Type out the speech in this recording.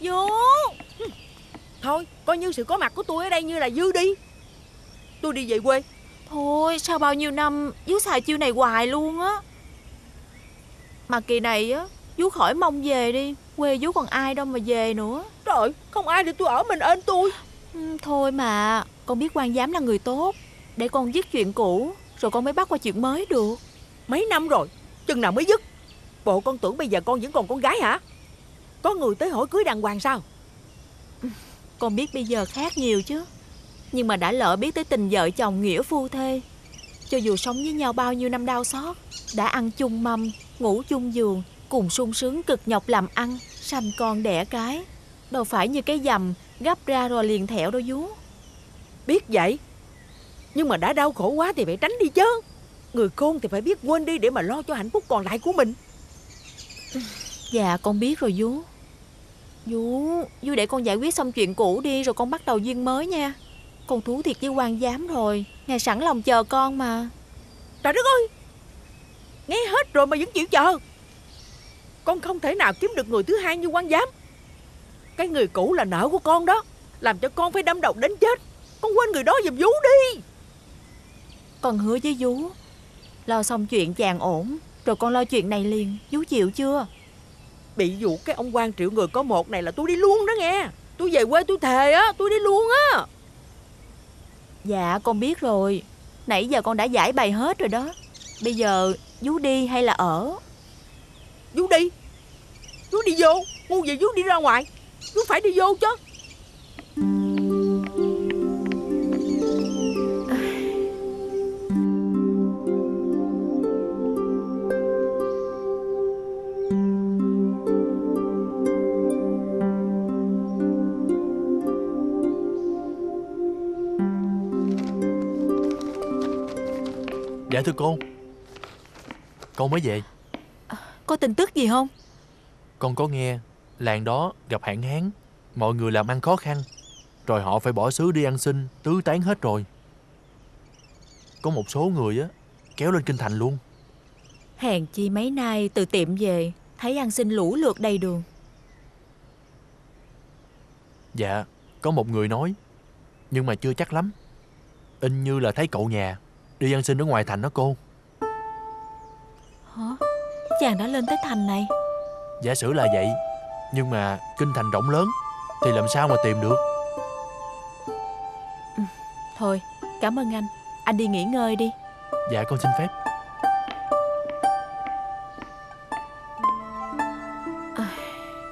Vú Thôi coi như sự có mặt của tôi ở đây như là dư đi. Tôi đi về quê. Thôi sao bao nhiêu năm Vú xài chiêu này hoài luôn á. Mà kỳ này á Vú khỏi mong về đi. Quê vú còn ai đâu mà về nữa. Trời ơi, không ai để tôi ở mình ơn tôi. Ừ, Thôi mà Con biết quan giám là người tốt. Để con dứt chuyện cũ Rồi con mới bắt qua chuyện mới được. Mấy năm rồi, chừng nào mới dứt Bộ con tưởng bây giờ con vẫn còn con gái hả? Có người tới hỏi cưới đàng hoàng sao? Con biết bây giờ khác nhiều chứ. Nhưng mà đã lỡ biết tới tình vợ chồng nghĩa phu thê Cho dù sống với nhau bao nhiêu năm đau xót Đã ăn chung mâm, ngủ chung giường Cùng sung sướng cực nhọc làm ăn Sanh con đẻ cái Đâu phải như cái dầm Gấp ra rồi liền thẹo đâu vú. Biết vậy Nhưng mà đã đau khổ quá thì phải tránh đi chứ. Người khôn thì phải biết quên đi để mà lo cho hạnh phúc còn lại của mình Dạ con biết rồi vú. Vú Vú để con giải quyết xong chuyện cũ đi Rồi con bắt đầu duyên mới nha. Con thú thiệt với quan giám rồi Ngài sẵn lòng chờ con mà. Trời đất ơi! Nghe hết rồi mà vẫn chịu chờ. Con không thể nào kiếm được người thứ hai như quan giám. Cái người cũ là nợ của con đó Làm cho con phải đâm đầu đến chết. Con quên người đó giùm vú đi. Con hứa với vú Lo xong chuyện chàng ổn Rồi con lo chuyện này liền. Vú chịu chưa? Bị vụ cái ông quan triệu người có một này là tôi đi luôn đó nghe. Tôi về quê tôi thề á Tôi đi luôn á. Dạ con biết rồi. Nãy giờ con đã giải bày hết rồi đó. Bây giờ vú đi hay là ở? Vú đi. Vú đi vô. Ngu gì vú đi ra ngoài. Vú phải đi vô chứ Dạ thưa cô. Con mới về. Có tin tức gì không? Con có nghe Làng đó gặp hạn hán. Mọi người làm ăn khó khăn. Rồi họ phải bỏ xứ đi ăn xin Tứ tán hết rồi. Có một số người á Kéo lên kinh thành luôn. Hèn chi mấy nay từ tiệm về Thấy ăn xin lũ lượt đầy đường. Dạ Có một người nói Nhưng mà chưa chắc lắm. In như là thấy cậu nhà Đi ăn xin ở ngoài thành đó cô. Hả? Chàng đã lên tới thành này. Giả sử là vậy Nhưng mà kinh thành rộng lớn Thì làm sao mà tìm được? Thôi cảm ơn anh. Anh đi nghỉ ngơi đi. Dạ con xin phép